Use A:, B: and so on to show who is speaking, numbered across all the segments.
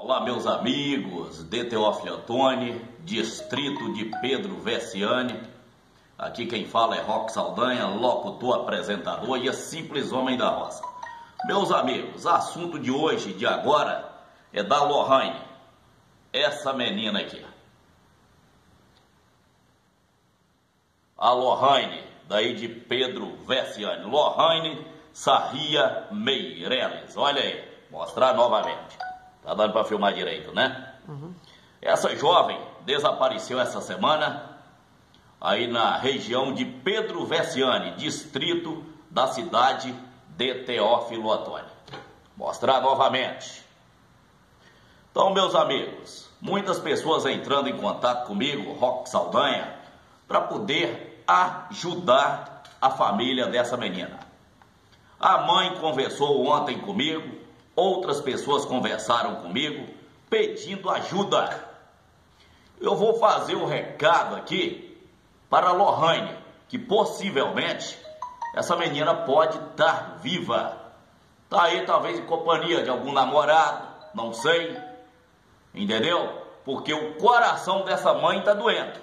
A: Olá, meus amigos de Antoni, distrito de Pedro Vessiani. Aqui quem fala é Roque Saldanha, locutor, apresentador e a simples homem da roça. Meus amigos, assunto de hoje, de agora, é da Lohane, essa menina aqui. A Lohane, daí de Pedro Vessiani. Lohane Sarria Meireles. Olha aí, mostrar novamente. Tá dando para filmar direito, né? Uhum. Essa jovem desapareceu essa semana aí na região de Pedro Vessiani, distrito da cidade de Teófilo Otoni. Mostrar novamente. Então, meus amigos, muitas pessoas entrando em contato comigo, Rock Saldanha, para poder ajudar a família dessa menina. A mãe conversou ontem comigo, outras pessoas conversaram comigo pedindo ajuda. Eu vou fazer um recado aqui para Lohane, que possivelmente essa menina pode estar viva. Está aí talvez em companhia de algum namorado, não sei. Entendeu? Porque o coração dessa mãe está doendo.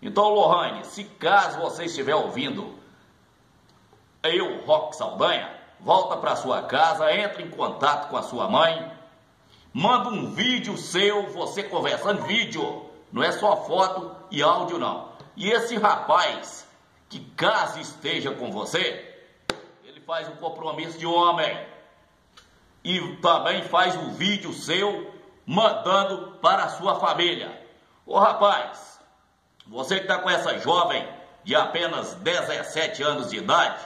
A: Então, Lohane, se caso você estiver ouvindo eu, Rock Saldanha, volta para sua casa, entra em contato com a sua mãe, manda um vídeo seu, você conversando, vídeo, não é só foto e áudio não. E esse rapaz, que caso esteja com você, ele faz um compromisso de homem e também faz um vídeo seu mandando para a sua família. Ô rapaz, você que está com essa jovem de apenas 17 anos de idade,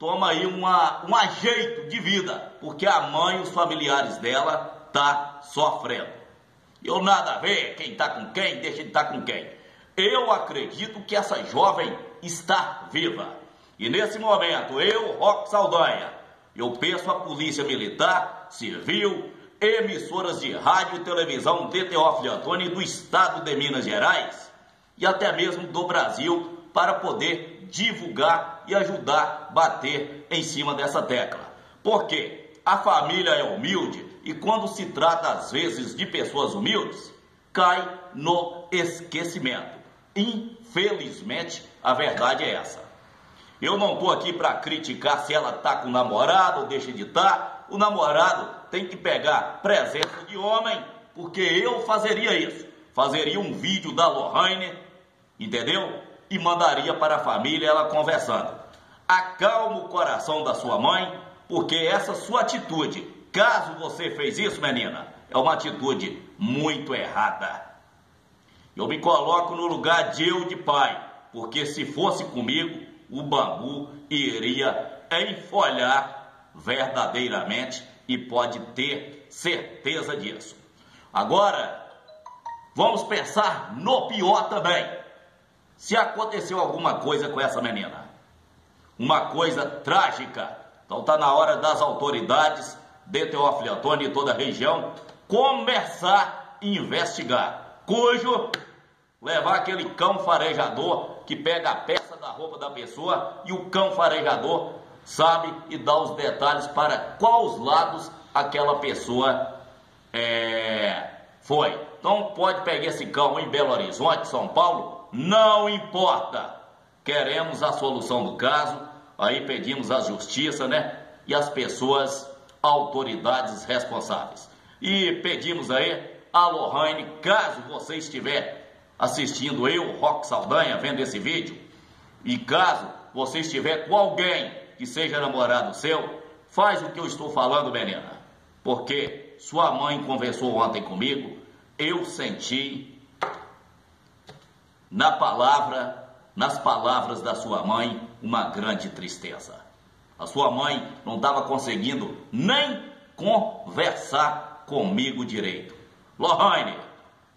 A: toma aí uma, um ajeito de vida, porque a mãe e os familiares dela tá sofrendo. Eu nada a ver quem tá com quem, deixa de estar tá com quem. Eu acredito que essa jovem está viva. E nesse momento, eu, Roque Saldanha, eu peço à Polícia Militar, Civil, emissoras de rádio e televisão de Teófilo Antônio do Estado de Minas Gerais e até mesmo do Brasil para poder divulgar e ajudar a bater em cima dessa tecla. Porque a família é humilde e quando se trata às vezes de pessoas humildes, cai no esquecimento. Infelizmente, a verdade é essa. Eu não estou aqui para criticar se ela está com o namorado ou deixa de estar. Tá. O namorado tem que pegar presença de homem, porque eu fazeria isso. Fazeria um vídeo da Lohane, entendeu? E mandaria para a família ela conversando. Acalma o coração da sua mãe, porque essa sua atitude, caso você fez isso, menina, é uma atitude muito errada. Eu me coloco no lugar de eu de pai, porque se fosse comigo, o bambu iria enfolhar verdadeiramente e pode ter certeza disso. Agora, vamos pensar no pior também se aconteceu alguma coisa com essa menina. Uma coisa trágica. Então está na hora das autoridades de Teófilo Antônio e toda a região começar a investigar. Cujo levar aquele cão farejador que pega a peça da roupa da pessoa e o cão farejador sabe e dá os detalhes para quais lados aquela pessoa é, foi. Então pode pegar esse cão em Belo Horizonte, São Paulo, não importa. Queremos a solução do caso, aí pedimos a justiça, né? E as pessoas, autoridades responsáveis. E pedimos aí a Lohane, caso você estiver assistindo eu, Rock Saldanha, vendo esse vídeo, e caso você estiver com alguém que seja namorado seu, faz o que eu estou falando, menina. Porque sua mãe conversou ontem comigo, eu senti na palavra, nas palavras da sua mãe, uma grande tristeza. A sua mãe não estava conseguindo nem conversar comigo direito. Lohane,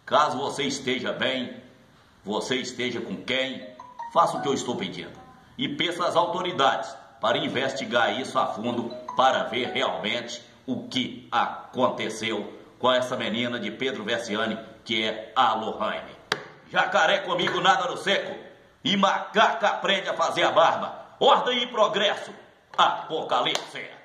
A: caso você esteja bem, você esteja com quem, faça o que eu estou pedindo. E peça às autoridades para investigar isso a fundo para ver realmente o que aconteceu com essa menina de Pedro Vessiani, que é a Lohane. Jacaré comigo nada no seco. E macaca aprende a fazer a barba. Ordem e progresso. Apocalipse.